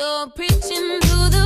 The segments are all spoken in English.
You're preaching to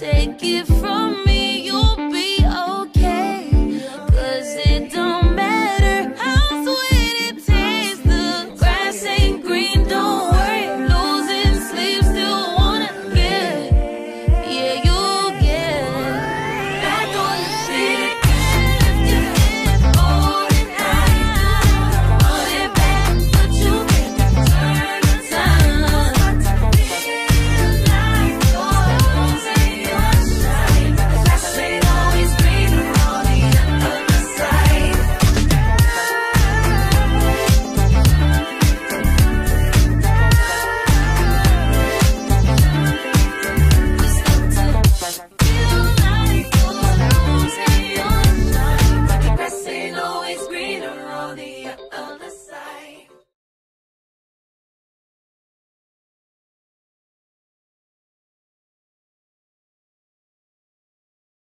take it from